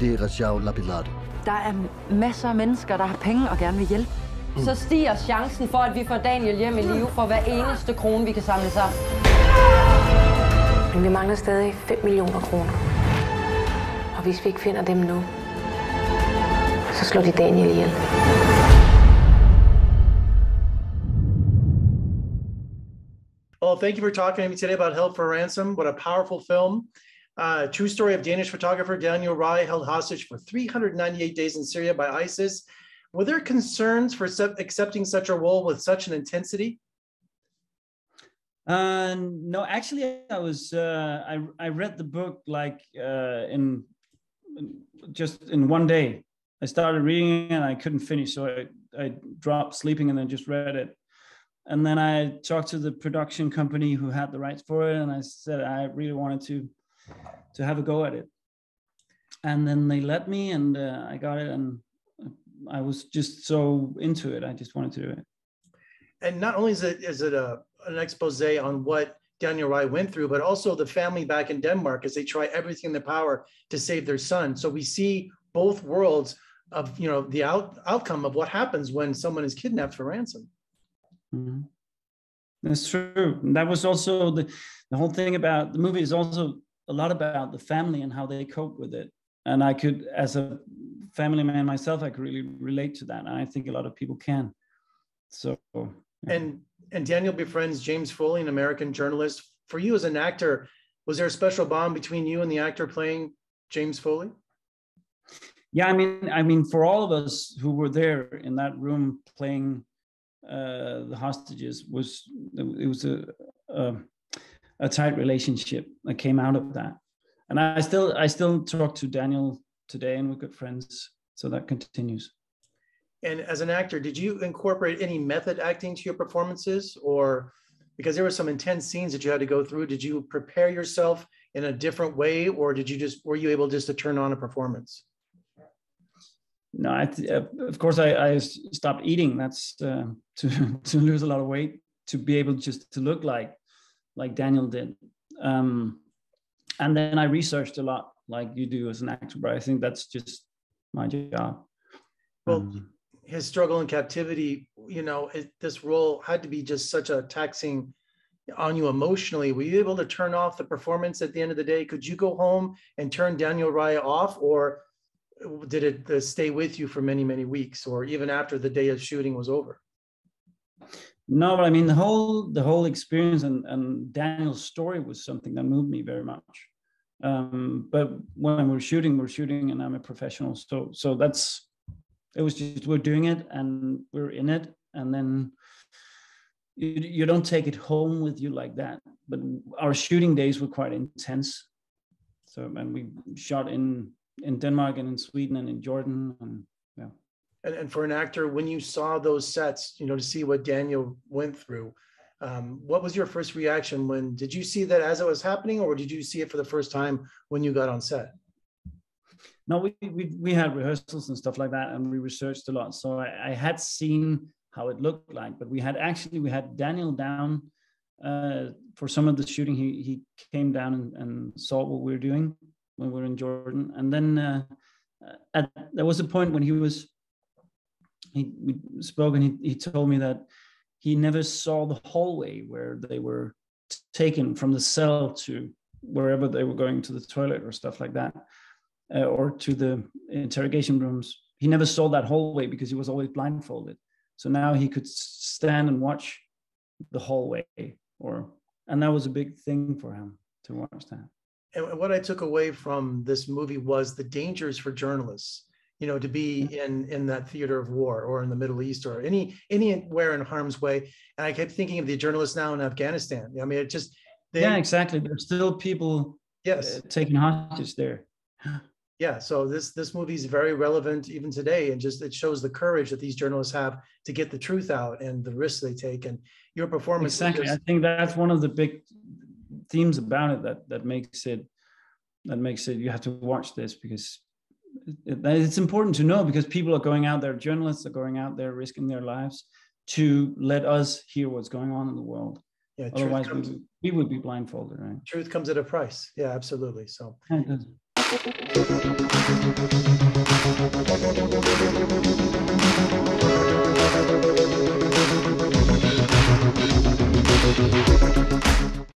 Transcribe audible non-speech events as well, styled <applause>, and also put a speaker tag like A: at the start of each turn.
A: Didi Rajao Lapilado.
B: Der er masser af mennesker, der har penge og gerne vil hjælpe. Så stiger chancen for, at vi får Daniel hjem i live for hver eneste krone, vi kan samle sammen.
C: Men vi mangler stadig 5 millioner kroner. Og hvis vi ikke finder dem nu, så slår de Daniel ihjel.
D: Well, thank you for talking to me today about Held for Ransom. What a powerful film. Uh, true story of Danish photographer Daniel Rye held hostage for 398 days in Syria by ISIS. Were there concerns for accepting such a role with such an intensity?
E: Uh, no, actually, I was uh, I I read the book like uh, in, in just in one day. I started reading it and I couldn't finish, so I I dropped sleeping and then just read it. And then I talked to the production company who had the rights for it, and I said I really wanted to to have a go at it. And then they let me, and uh, I got it, and I was just so into it. I just wanted to do it.
D: And not only is it is it a an expose on what Daniel Rye went through, but also the family back in Denmark as they try everything in their power to save their son. So we see both worlds of you know the out, outcome of what happens when someone is kidnapped for ransom.
E: Mm-hmm. That's true. And that was also the the whole thing about the movie is also a lot about the family and how they cope with it. And I could, as a family man myself, I could really relate to that. And I think a lot of people can. So
D: yeah. and and Daniel befriends James Foley, an American journalist. For you as an actor, was there a special bond between you and the actor playing James Foley?
E: Yeah, I mean, I mean, for all of us who were there in that room playing uh, the hostages, was it was a, a a tight relationship that came out of that. And I still I still talk to Daniel today, and we're good friends. So that continues.
D: And as an actor, did you incorporate any method acting to your performances, or because there were some intense scenes that you had to go through? Did you prepare yourself in a different way, or did you just were you able just to turn on a performance?
E: No, I, uh, of course I, I stopped eating. That's uh, <laughs> to to lose a lot of weight to be able just to look like like Daniel did. Um, and then I researched a lot, like you do as an actor. But I think that's just my job.
D: Well, um, his struggle in captivity, you know, it, this role had to be just such a taxing on you emotionally. Were you able to turn off the performance at the end of the day? Could you go home and turn Daniel Rye off, or did it uh, stay with you for many, many weeks, or even after the day of shooting was over?
E: No, but I mean the whole the whole experience and, and Daniel's story was something that moved me very much. Um, but when we're shooting, we're shooting, and I'm a professional, so so that's it was just we're doing it and we're in it, and then you, you don't take it home with you like that. But our shooting days were quite intense. So and we shot in in Denmark and in Sweden and in Jordan and
D: and, and for an actor when you saw those sets you know to see what daniel went through um, what was your first reaction when did you see that as it was happening or did you see it for the first time when you got on set?
E: No we we, we had rehearsals and stuff like that and we researched a lot. So I, I had seen how it looked like but we had actually we had daniel down uh, for some of the shooting. He he came down and, and saw what we were doing when we were in jordan. And then uh, at, there was a point when he was he we spoke and he, he told me that he never saw the hallway where they were taken from the cell to wherever they were going to the toilet or stuff like that uh, or to the interrogation rooms. He never saw that hallway because he was always blindfolded. So now he could stand and watch the hallway or and that was a big thing for him to watch that.
D: And what i took away from this movie was the dangers for journalists you know, to be in in that theater of war or in the Middle East or any anywhere in harm's way. And I kept thinking of the journalists now in Afghanistan. I mean, it just
E: they, yeah, exactly. There's still people
D: yes
E: uh, taking hostages there. <gasps>
D: yeah, so this this movie is very relevant even today, and just it shows the courage that these journalists have to get the truth out and the risks they take. And your performance
E: exactly. Just, I think that's one of the big themes about it that that makes it that makes it you have to watch this because it's important to know because people are going out there, journalists are going out there risking their lives to let us hear what's going on in the world. Yeah, Otherwise, comes, we, we would be blindfolded, right?
D: Truth comes at a price. Yeah, absolutely. So,
E: yeah,
C: Thank you.